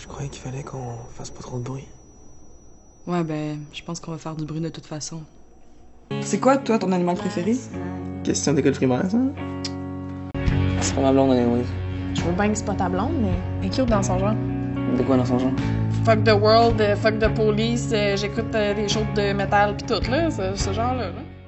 Je croyais qu'il fallait qu'on fasse pas trop de bruit. Ouais, ben, je pense qu'on va faire du bruit de toute façon. C'est quoi, toi, ton animal préféré? Question d'école primaire, ça? C'est pas ma blonde, anyways. Je veux bien que c'est pas ta blonde, mais elle est dans son genre. De quoi dans son genre? Fuck the world, fuck the police, euh, j'écoute euh, des shows de métal pis tout, là, ce, ce genre-là. là.